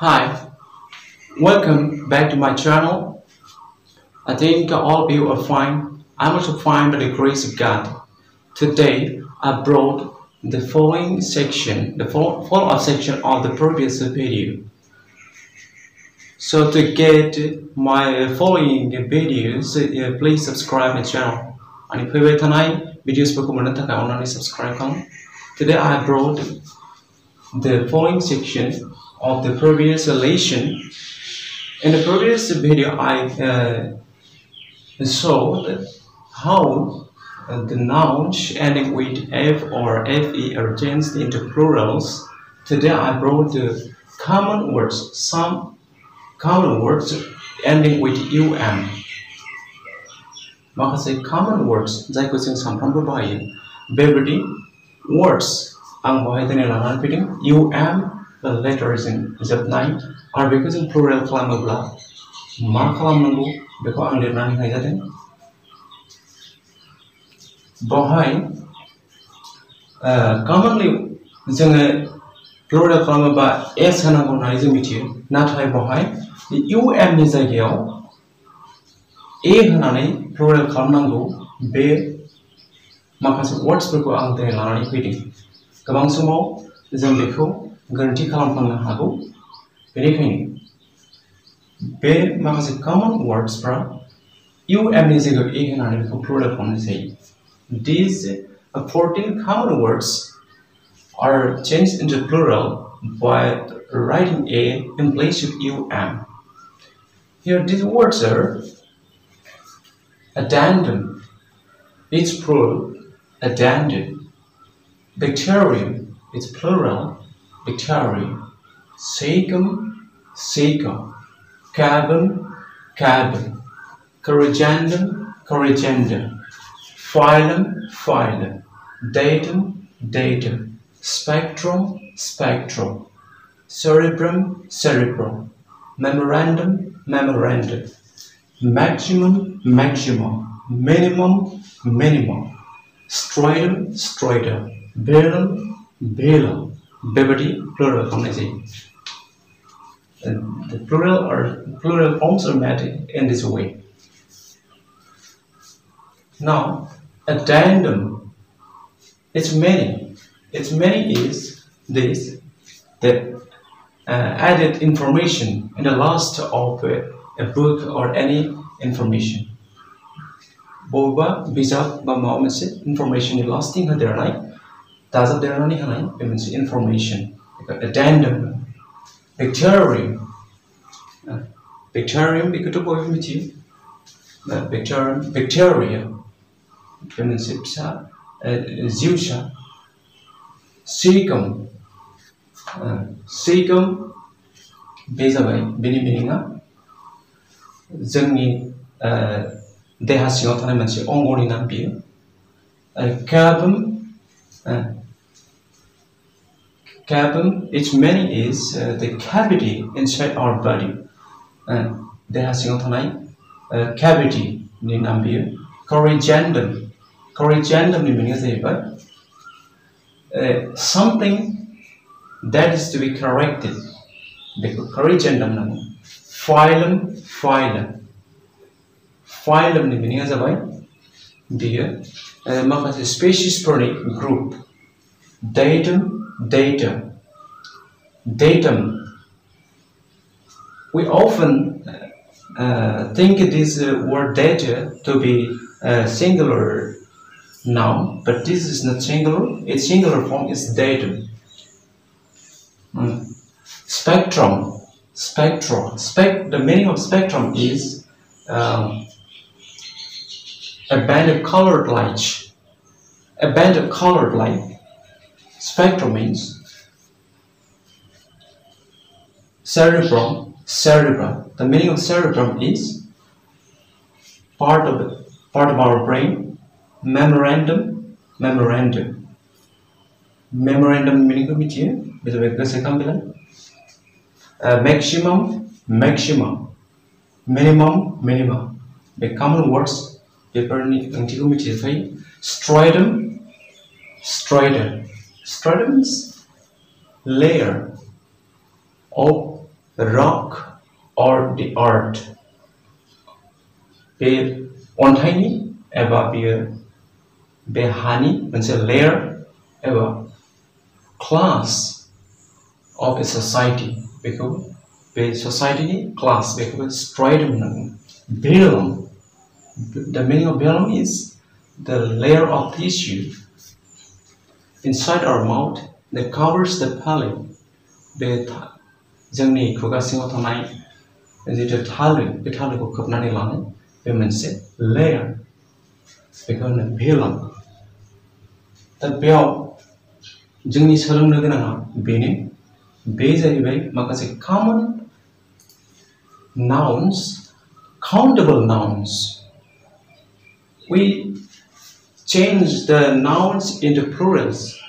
Hi, welcome back to my channel. I think all of you are fine. I'm also fine by the grace of God. Today, I brought the following section, the follow-up section of the previous video. So to get my following videos, please subscribe my channel. And if you have any videos for comment, subscribe. Today I brought the following section of the previous lesson. In the previous video, I uh, showed how uh, the nouns ending with f or fe are changed into plurals. Today, I brought the common words, some common words ending with um. माखासे common words जायखौ जों सानफ्रोमबो बाहायो बेबायदि words आं बहाय दिनै लानानै फैदों um लेटारजों जोबनाय आरो बेखौ जों प्लुरेल खालामोब्ला मा खालामनांगौ बेखौ आं लिरनानै होनाय जादों बेवहाय कमनलि जोङो प्लुरेल खालामोबा एस होनांगौ होननानै जों मिथियो नाथाय बेवहाय इउ एमनि जायगायाव ए होनानै प्लुरेल खालामनांगौ बे माखासे वर्ड्सफोरखौ आं दिनै लानानै फैदों गोबां समाव जों बेखौ गोरोन्थि खालामफ्लांनो हागौ बेनिखायनो बे माखासे कमन वर्ड्सफ्रा इउ एमनि जायगायाव ए होनानै बेखौ प्लुरेल खालामनाय जायो this fourteen common words are changed into plural by writing a in place of um. Here these words are addendum, it's plural, addendum, bacterium, it's plural, bacteria, Caecum, Caecum, Cabin, Cabin, Corrigendum, Corrigendum, Phylum, Phylum, Datum, Datum, Spectrum, Spectrum, Cerebrum, Cerebrum, Memorandum, Memorandum, Maximum, Maximum, Minimum, Minimum, Stratum, Stratum, Velum, Velum, Beverly plural phonology. And the plural or plural forms are met in this way. Now, addendum, It's many. It's many is this that uh, added information in the last of a, a book or any information. Boba, bizat, bama, information in lasting, life. दाजाबदेरनानै होनाय बे मोनसे information बेखौ एडेन्डम बेक्टेरियम बेक्टेरियम बेखौथ' बयबो मिथियो बेक्टेरियम bacteria बे मोनसे फिसा जिउसा सिगम सिगम बे जाबाय बेनि मिनिङा जोंनि देहा सिङाव थानाय मोनसे अंगनि नाम बियो काबम Cavum, its meaning is uh, the cavity inside our body. Uh, देहा सिङाव थानाय cavity नि नाम बियो corrigendum corrigendumनि मिनिङा जाहैबाय something that is to be corrected बेखौ corrigendum होनना बुङो phylum phylum phylumनि मिनिङा जाबाय बियो माखासे स्पेसिसफोरनि group datum datum. Datum. We often uh, think this uh, word data to be a singular noun, but this is not singular. Its singular form is datum. Mm. Spectrum. Spectrum. Spec the meaning of spectrum is um, a band of colored light. A band of colored light Spectrum means cerebrum, cerebrum. The meaning of cerebrum is part of part of our brain. Memorandum, memorandum. Memorandum meaning of media. Uh, maximum, maximum. Minimum, minimum. The common words paper ni Stratum, stratum. Stratum stratum's layer of rock or the earth. Be on tiny above be honey and say layer ever class of a society because be society class because stratum velum the meaning of velum is the layer of tissue inside our mouth, that covers the palate बे जोंनि खुगा सिङाव थानाय जितु थालो बे थालोखौ खोबनानै लानाय, बे मोनसे layer बेखौ होनो भेलम। दा बेयाव जोंनि सोलोंनो गोनाङा बेनो, बे जाहैबाय माखासे common nouns, countable nouns we change the nouns into plurals.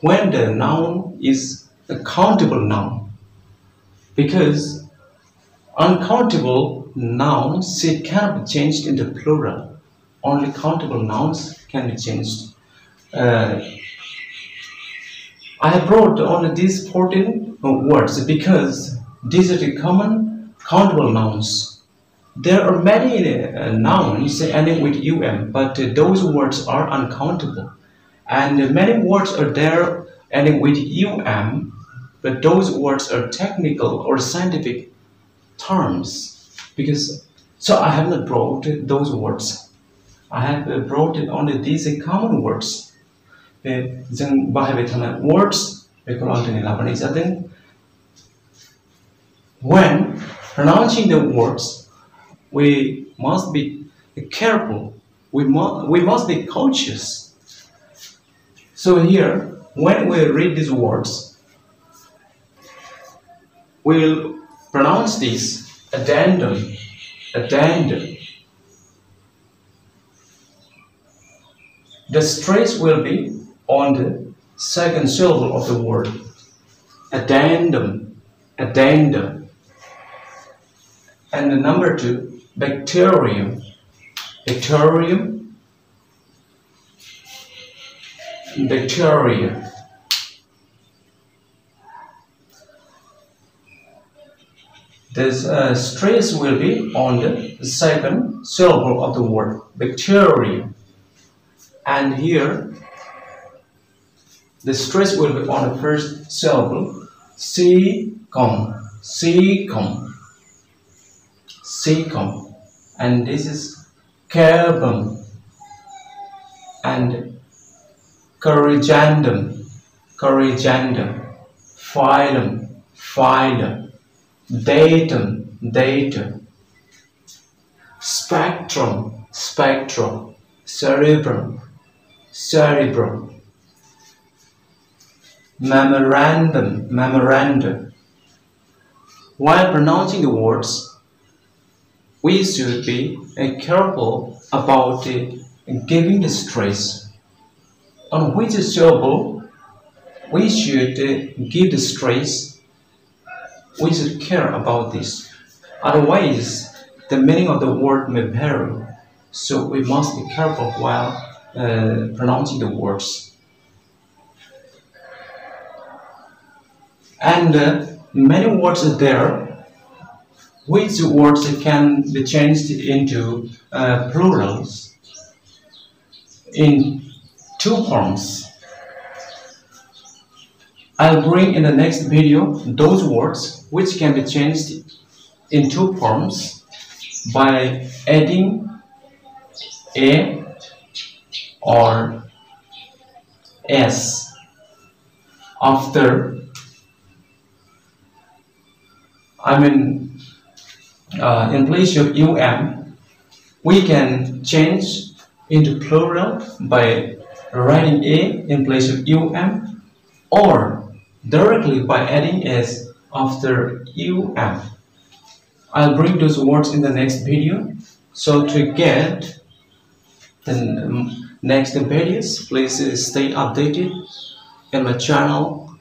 When the noun is a countable noun because uncountable nouns it cannot be changed into plural. Only countable nouns can be changed. Uh, I have brought only these 14 words because these are the common countable nouns. There are many uh, nouns ending with um, but uh, those words are uncountable. And many words are there ending with um, but those words are technical or scientific terms. Because so I have not brought those words. I have brought only these common words. बे जों बाहायबाय थानाय words बेखौ आं दिनै लाबोनाय जादों when pronouncing the words we must be careful we must we must be conscious so here when we read these words we'll pronounce this addendum addendum the stress will be on the second syllable of the word. Addendum, addendum. And the number two, bacterium, bacterium, bacteria. This uh, stress will be on the second syllable of the word, bacterium. And here the stress will be on the first syllable. Caecum, caecum, caecum. And this is carbon and corrigendum, corrigendum, phylum, phylum, datum, datum, spectrum, spectrum, cerebrum, cerebrum memorandum, memorandum. While pronouncing the words, we should be careful about giving the stress. On which syllable we should give the stress, we should care about this. Otherwise, the meaning of the word may vary. So we must be careful while uh, pronouncing the words. and uh, many words are there which words can be changed into uh, plurals in two forms. I'll bring in the next video those words which can be changed in two forms by adding a or s after I mean, uh, in place of um, we can change into plural by writing a in place of um or directly by adding s after um. I'll bring those words in the next video. So to get the next videos, please stay updated in my channel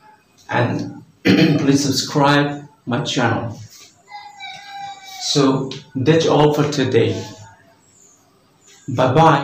and please subscribe my channel. So that's all for today. Bye bye.